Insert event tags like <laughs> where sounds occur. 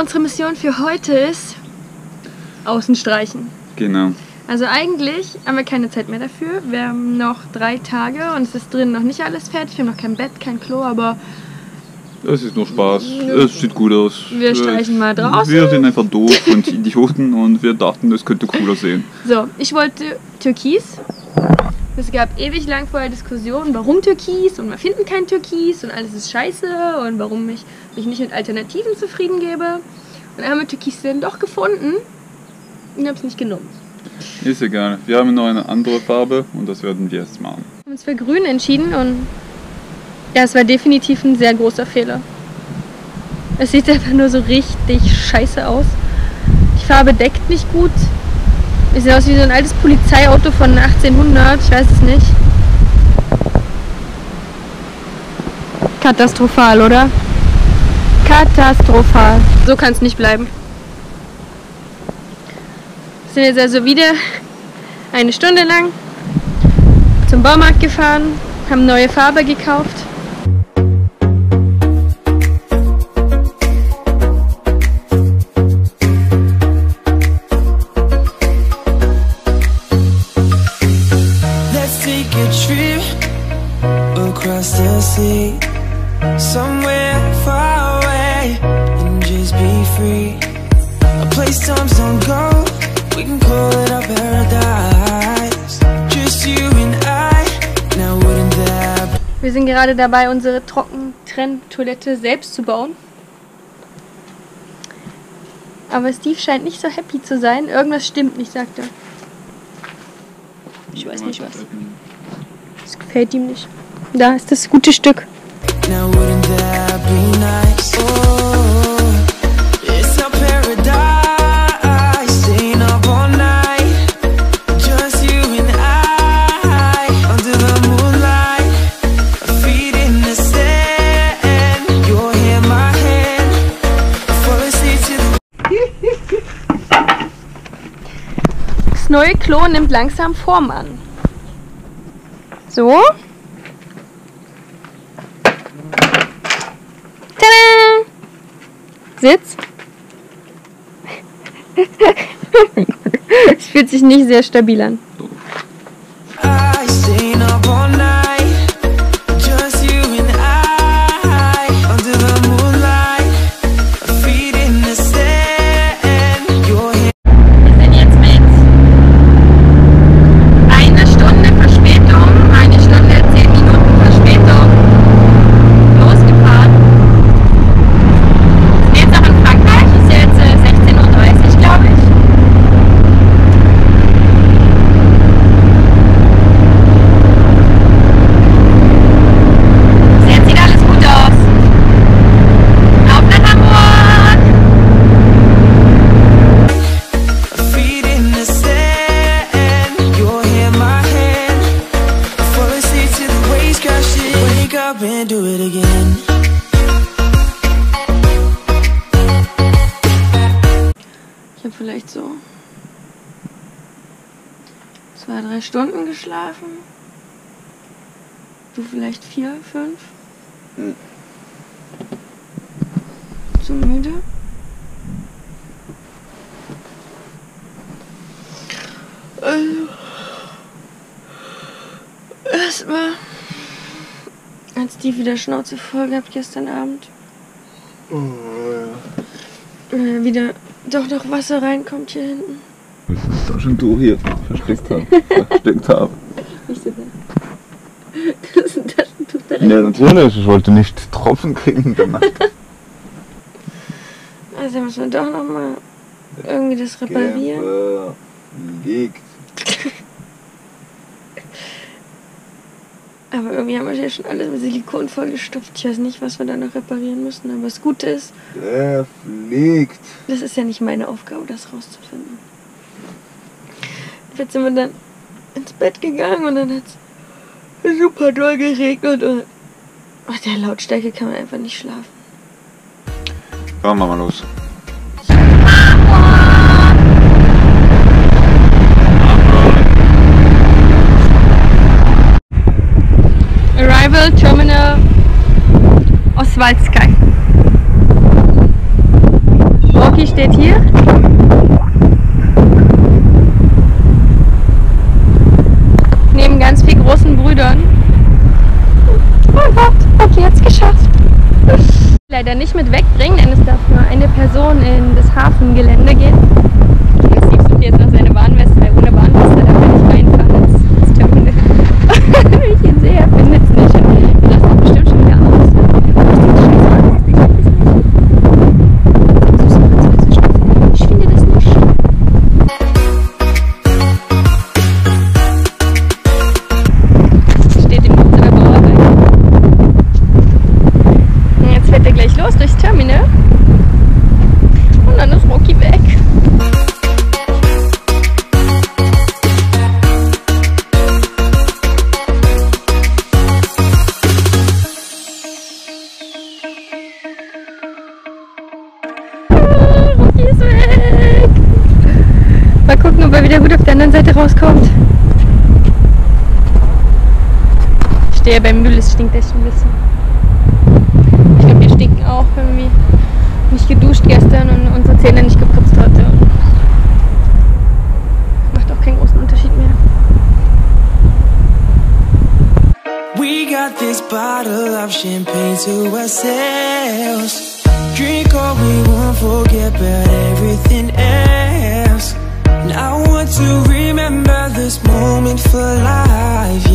unsere Mission für heute ist Außen streichen. Genau. Also eigentlich haben wir keine Zeit mehr dafür. Wir haben noch drei Tage und es ist drin noch nicht alles fertig. Wir haben noch kein Bett, kein Klo, aber Es ist nur Spaß. Es sieht gut aus. Wir streichen mal draußen. Wir sind einfach doof und <laughs> Idioten und wir dachten, das könnte cooler sehen. so, ich wollte Türkis. Es gab ewig lang vorher Diskussionen, warum Türkis und wir finden kein Türkis und alles ist scheiße und warum ich mich nicht mit Alternativen zufrieden gebe. Und dann haben wir Türkis dann doch gefunden und habe es nicht genommen. Ist egal. Wir haben noch eine andere Farbe und das werden wir jetzt machen. Wir haben uns für grün entschieden und ja, es war definitiv ein sehr großer Fehler. Es sieht einfach nur so richtig scheiße aus. Die Farbe deckt nicht gut. Es sieht aus wie so ein altes Polizeiauto von 1800, ich weiß es nicht. Katastrophal, oder? Katastrophal. So kann es nicht bleiben. Wir sind jetzt also wieder eine Stunde lang zum Baumarkt gefahren, haben neue Farbe gekauft. Let's take a trip across the sea, we can call it our paradise. Just you and I, now wouldn't that be Wir sind gerade dabei, unsere Trockentrenntoilette selbst zu bauen. Aber Steve scheint nicht so happy zu sein. Irgendwas stimmt nicht, sagt er. Ich weiß nicht was. Das gefällt ihm nicht. Da ist das gute Stück. Now wouldn't that be nice? Neue Klo nimmt langsam Form an. So. Tada! Sitz. <laughs> Es fühlt sich nicht sehr stabil an. Vielleicht so zwei, drei Stunden geschlafen. Du vielleicht vier, fünf. Zu müde. Also, erstmal, als die wieder Schnauze voll gehabt gestern Abend. Äh, wieder doch noch Wasser reinkommt hier hinten. Das ist Taschentuch hier versteckt habe. versteckt habe. Nicht so sehr. <laughs> Das ist ein Taschentuch da Ja, natürlich. Ich wollte nicht Tropfen kriegen Nacht. Also muss man doch noch mal irgendwie das reparieren. Liegt. Aber irgendwie haben wir ja schon alles mit Silikon vollgestopft. Ich weiß nicht, was wir da noch reparieren müssen. Aber das Gute ist, Der fliegt. das ist ja nicht meine Aufgabe, das rauszufinden. Jetzt sind wir dann ins Bett gegangen und dann hat es super doll geregnet und auf der Lautstärke kann man einfach nicht schlafen. Fahren wir mal los. Arrival Terminal Oswaldskij. Rocky steht hier. Neben ganz vielen großen Brüdern. Oh Gott, Rocky hat's geschafft. Leider nicht mit wegbringen, denn es darf nur eine Person in das Hafengelände gehen. Mal gucken, ob er wieder gut auf der anderen Seite rauskommt. Ich stehe beim Müll, es stinkt echt ein bisschen. Ich glaube, wir stinken auch irgendwie nicht geduscht gestern und unsere Zähne nicht geputzt heute. Macht auch keinen großen Unterschied mehr. We got this bottle of champagne to ourselves. Drink all we want, forget about everything else. And I want to remember this moment for life, yeah.